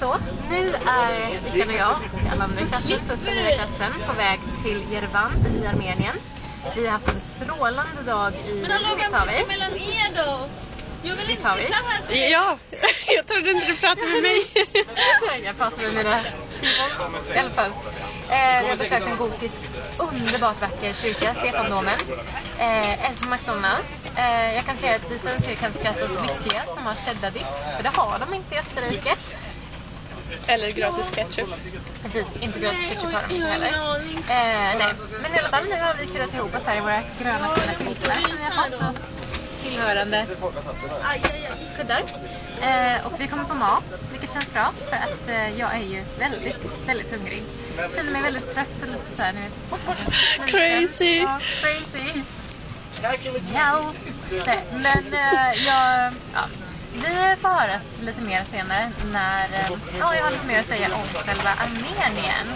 Så, nu är Mikael och jag, alla andra i klassen, den nya klassen, på väg till Jerevan i Armenien. Vi har haft en strålande dag i Men hallå, vem sitter mellan er då? Jag vill inte sitta här till... Ja, jag trodde inte du pratade med mig. Jag pratar med mina. I alla fall. Eh, vi har besökt en gotisk, underbart vacker kyrka, Stefandomen. Eh, på McDonalds. Eh, jag kan säga att vi svenskar kan skratta oss lyckliga som har cheddar-dipp. För det har de inte i Österrike. Eller gratis ketchup. Precis, inte gratis ketchup har de inte heller. Eh, nej, men i alla fall nu har vi kurat ihop oss här i våra gröna fina filtar som vi har fått. och Tillhörande kuddar. Eh, och vi kommer få mat, vilket känns bra för att eh, jag är ju väldigt, väldigt hungrig. Jag känner mig väldigt trött och lite såhär, lite- Crazy. Ja, crazy. Mjau. Nej, men eh, jag, ja, vi får höras lite mer senare när eh, ja, jag har lite mer att säga om själva Armenien.